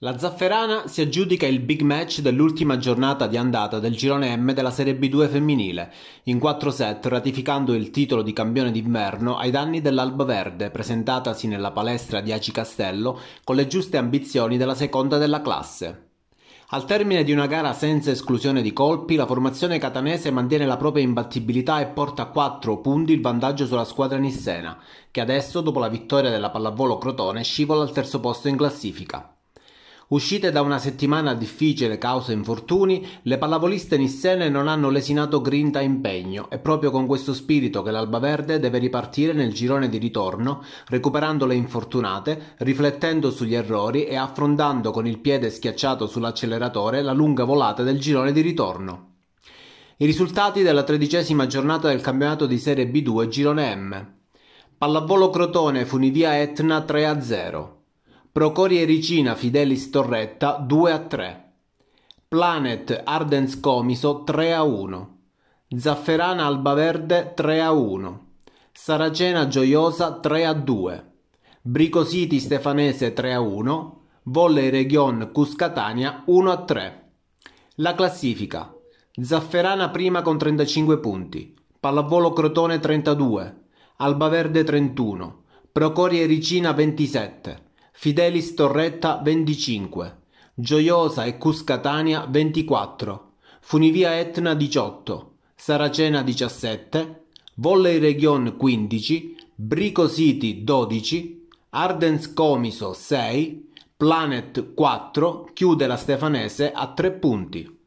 La Zafferana si aggiudica il big match dell'ultima giornata di andata del girone M della Serie B2 femminile, in 4 set ratificando il titolo di campione d'inverno ai danni dell'Alba Verde, presentatasi nella palestra di Aci Castello con le giuste ambizioni della seconda della classe. Al termine di una gara senza esclusione di colpi, la formazione catanese mantiene la propria imbattibilità e porta a 4 punti il vantaggio sulla squadra nissena, che adesso, dopo la vittoria della pallavolo Crotone, scivola al terzo posto in classifica. Uscite da una settimana difficile causa infortuni, le pallavoliste nissene non hanno lesinato grinta e impegno. È proprio con questo spirito che l'Alba Verde deve ripartire nel girone di ritorno, recuperando le infortunate, riflettendo sugli errori e affrontando con il piede schiacciato sull'acceleratore la lunga volata del girone di ritorno. I risultati della tredicesima giornata del campionato di Serie B2 Girone M. Pallavolo Crotone Funivia Etna 3 0. Procori Ericina Fidelis Torretta 2 a 3. Planet Ardens Comiso 3 a 1. Zafferana Albaverde 3 a 1. Saracena Gioiosa 3 a 2. Brico City Stefanese 3 a 1. Volley Region Cuscatania 1 a 3. La classifica. Zafferana prima con 35 punti. Pallavolo Crotone 32. Albaverde 31. Procori Ericina 27. Fidelis Torretta 25, Gioiosa e Cuscatania 24, Funivia Etna 18, Saracena 17, Volley Region 15, Brico City 12, Ardens Comiso 6, Planet 4 chiude la Stefanese a 3 punti.